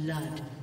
blood.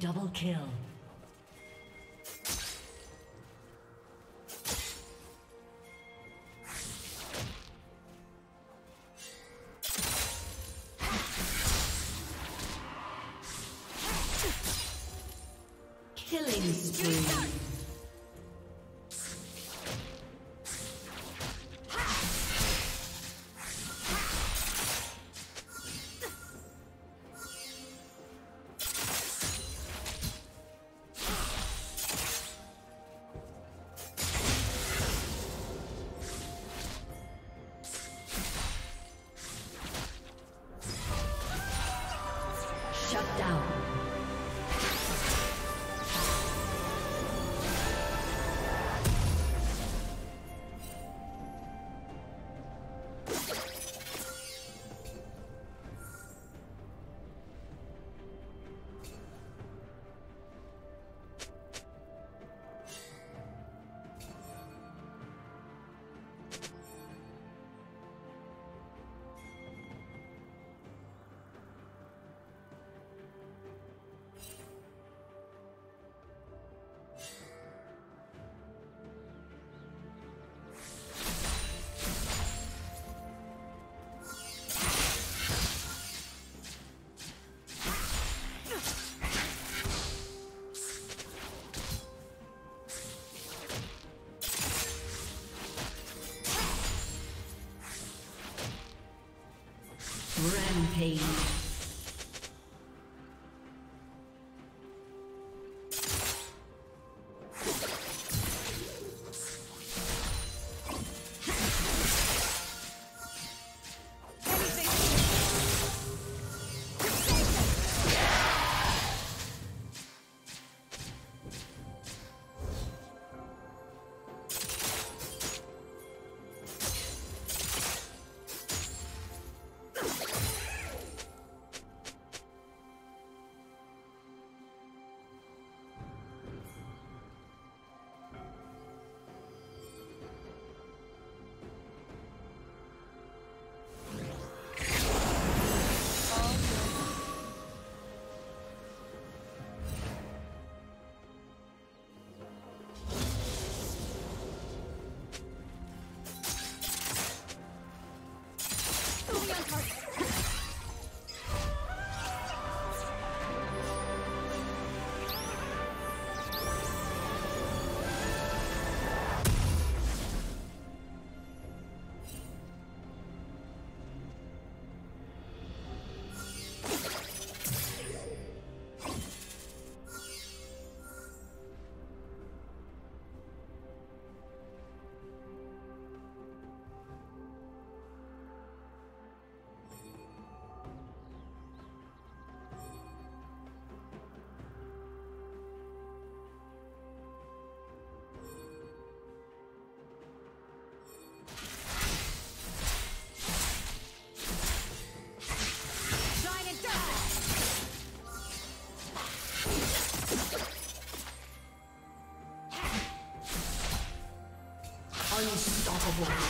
Double kill. Rampage. Unstoppable.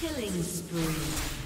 Killing spree.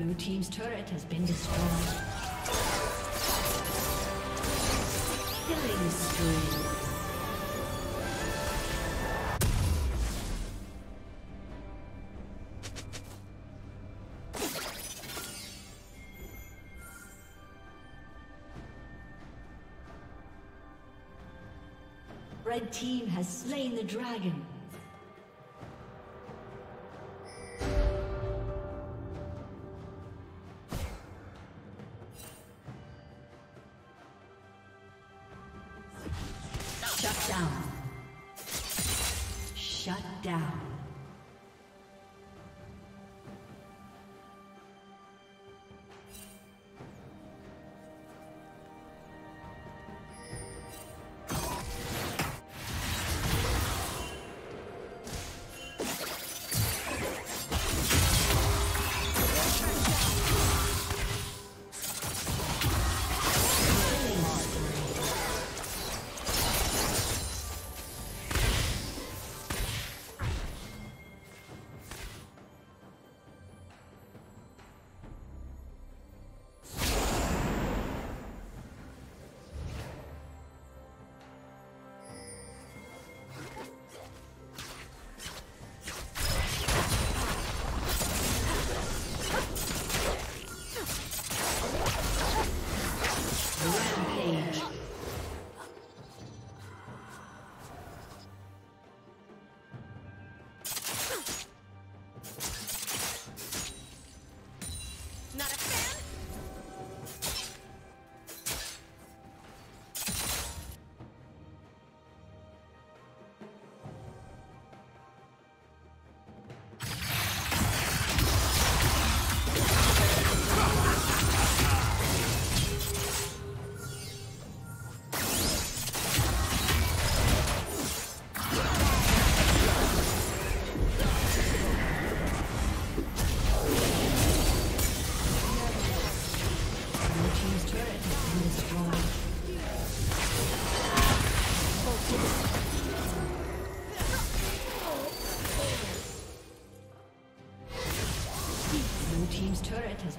Blue Team's turret has been destroyed. Killing spree. Red team has slain the dragon. down. Shut down.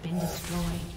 been destroyed.